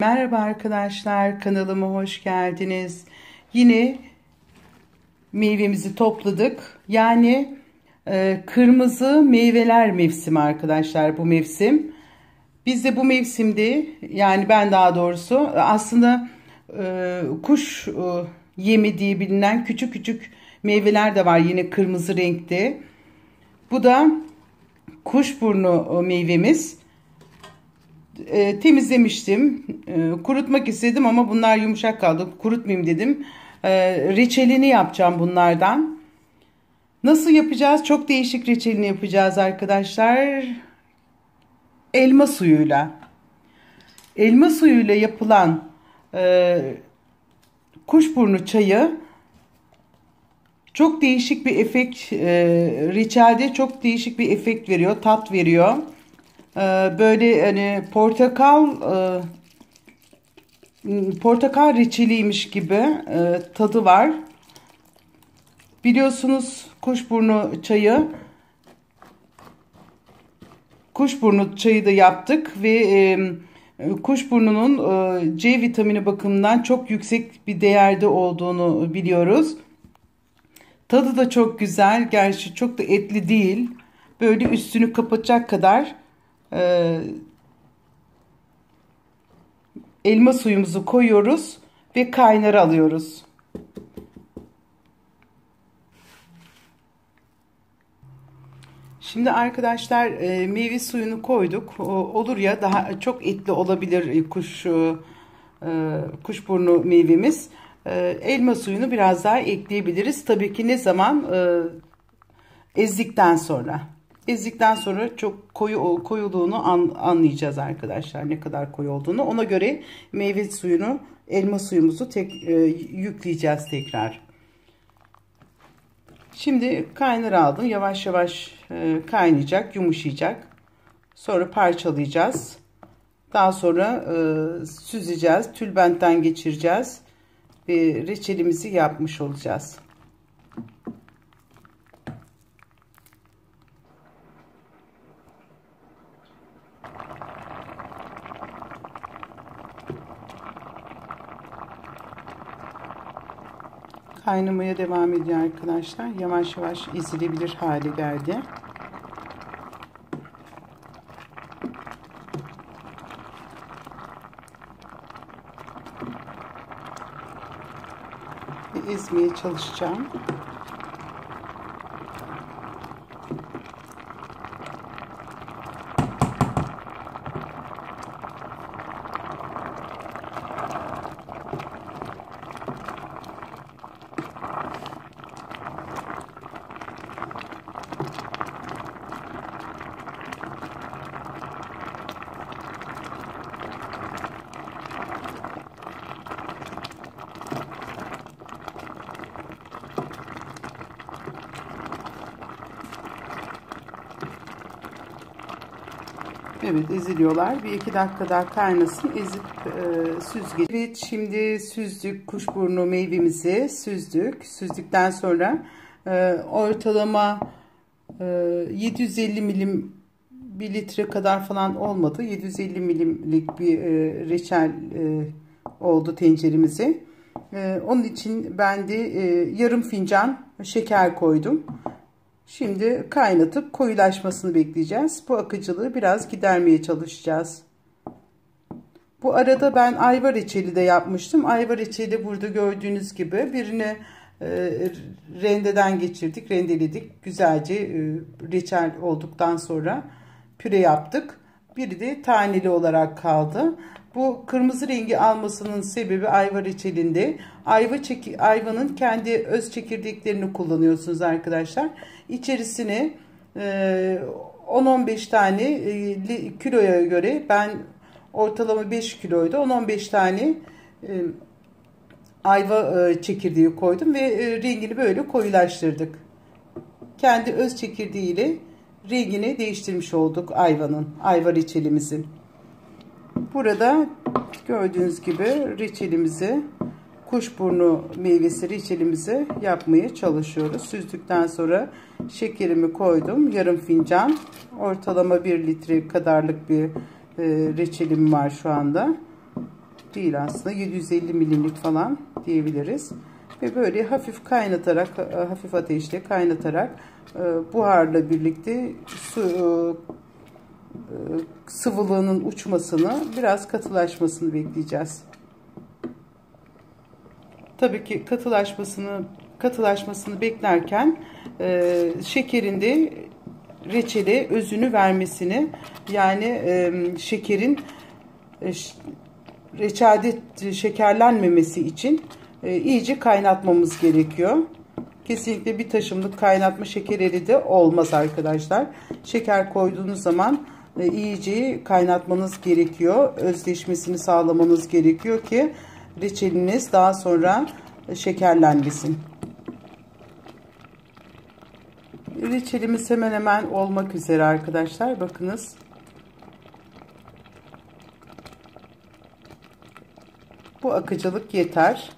Merhaba arkadaşlar kanalıma hoş geldiniz. Yine meyvemizi topladık. Yani e, kırmızı meyveler mevsimi arkadaşlar bu mevsim. Biz de bu mevsimde yani ben daha doğrusu aslında e, kuş e, yemi diye bilinen küçük küçük meyveler de var yine kırmızı renkte. Bu da kuşburnu meyvemiz e, temizlemiştim. E, kurutmak istedim ama bunlar yumuşak kaldı. Kurutmayayım dedim. E, reçelini yapacağım bunlardan. Nasıl yapacağız? Çok değişik reçelini yapacağız arkadaşlar. Elma suyuyla. Elma suyuyla yapılan e, kuşburnu çayı çok değişik bir efekt e, reçelde çok değişik bir efekt veriyor, tat veriyor. Ee, böyle hani portakal e, portakal reçeliymiş gibi e, tadı var. Biliyorsunuz kuşburnu çayı kuşburnu çayı da yaptık ve e, kuşburnunun C vitamini bakımından çok yüksek bir değerde olduğunu biliyoruz. Tadı da çok güzel. Gerçi çok da etli değil. Böyle üstünü kapatacak kadar e, elma suyumuzu koyuyoruz ve kaynar alıyoruz. Şimdi arkadaşlar e, meyve suyunu koyduk. Olur ya daha çok etli olabilir kuş e, kuşburnu meyvemiz. E, elma suyunu biraz daha ekleyebiliriz. Tabii ki ne zaman ezdikten sonra ezdikten sonra çok koyu koyuluğunu an, anlayacağız arkadaşlar. Ne kadar koyu olduğunu. Ona göre meyve suyunu, elma suyumuzu tek e, yükleyeceğiz tekrar. Şimdi kaynar aldım. Yavaş yavaş e, kaynayacak, yumuşayacak. Sonra parçalayacağız. Daha sonra e, süzeceğiz. Tülbentten geçireceğiz. Ve reçelimizi yapmış olacağız. Kaynamaya devam ediyor arkadaşlar. Yavaş yavaş ezilebilir hale geldi. Ve ezmeye çalışacağım. Evet eziliyorlar. Bir iki dakika daha kaynasın. Ezip e, süzgeç. Evet şimdi süzdük kuşburnu meyvemizi süzdük. Süzdükten sonra e, ortalama e, 750 milim bir litre kadar falan olmadı. 750 milimlik bir e, reçel e, oldu tenceremizi. E, onun için ben de e, yarım fincan şeker koydum. Şimdi kaynatıp koyulaşmasını bekleyeceğiz. Bu akıcılığı biraz gidermeye çalışacağız. Bu arada ben ayva reçeli de yapmıştım. Ayva reçeli burada gördüğünüz gibi birini e, rendeden geçirdik, rendeledik. Güzelce e, reçel olduktan sonra püre yaptık. Biri de taneli olarak kaldı. Bu kırmızı rengi almasının sebebi ayva reçelinde ayva çeki, ayvanın kendi öz çekirdeklerini kullanıyorsunuz arkadaşlar. İçerisine e, 10-15 tane e, kiloya göre ben ortalama 5 kiloydu. 10-15 tane e, ayva e, çekirdeği koydum ve e, rengini böyle koyulaştırdık. Kendi öz çekirdeğiyle rengini değiştirmiş olduk ayvanın, ayva reçelimizin. Burada gördüğünüz gibi reçelimizi kuşburnu meyvesi reçelimizi yapmaya çalışıyoruz. Süzdükten sonra şekerimi koydum. Yarım fincan ortalama bir litre kadarlık bir e, reçelim var şu anda. değil aslında 750 milimlik falan diyebiliriz. Ve böyle hafif kaynatarak, hafif ateşte kaynatarak buharla birlikte su sıvılığının uçmasını, biraz katılaşmasını bekleyeceğiz. Tabii ki katılaşmasını katılaşmasını beklerken e, şekerin de reçele özünü vermesini yani e, şekerin e, reçelde şekerlenmemesi için e, iyice kaynatmamız gerekiyor. Kesinlikle bir taşımlık kaynatma şekeri de olmaz arkadaşlar. Şeker koyduğunuz zaman e, iyice kaynatmanız gerekiyor. Özleşmesini sağlamanız gerekiyor ki reçeliniz daha sonra şekerlenmesin. Reçelimiz hemen hemen olmak üzere arkadaşlar. Bakınız. Bu akıcılık yeter.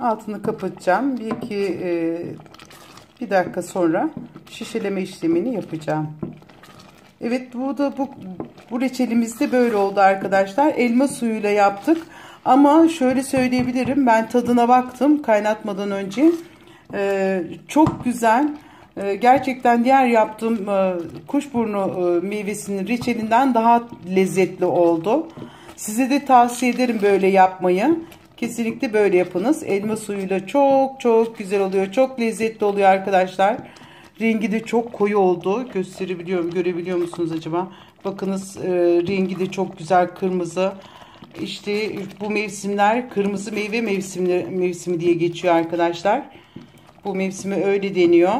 Altını kapatacağım. Bir iki e, bir dakika sonra şişeleme işlemini yapacağım. Evet bu da bu, bu reçelimiz de böyle oldu arkadaşlar. Elma suyuyla yaptık. Ama şöyle söyleyebilirim. Ben tadına baktım kaynatmadan önce. Ee, çok güzel. Ee, gerçekten diğer yaptığım e, kuşburnu e, meyvesinin reçelinden daha lezzetli oldu. Size de tavsiye ederim böyle yapmayı. Kesinlikle böyle yapınız. Elma suyuyla çok çok güzel oluyor. Çok lezzetli oluyor arkadaşlar. Rengi de çok koyu oldu. Gösterebiliyorum. Görebiliyor musunuz acaba? Bakınız e, rengi de çok güzel kırmızı. İşte bu mevsimler kırmızı meyve mevsimleri, mevsimi diye geçiyor arkadaşlar. Bu mevsimi öyle deniyor.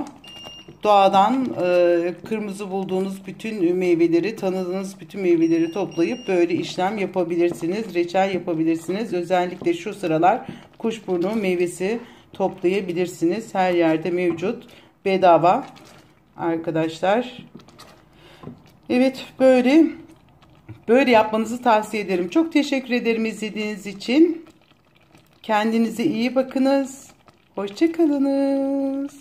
Doğadan e, kırmızı bulduğunuz bütün meyveleri, tanıdığınız bütün meyveleri toplayıp böyle işlem yapabilirsiniz. Reçel yapabilirsiniz. Özellikle şu sıralar kuşburnu meyvesi toplayabilirsiniz. Her yerde mevcut. Bedava arkadaşlar. Evet böyle böyle yapmanızı tavsiye ederim. Çok teşekkür ederim izlediğiniz için. Kendinize iyi bakınız. Hoşçakalınız.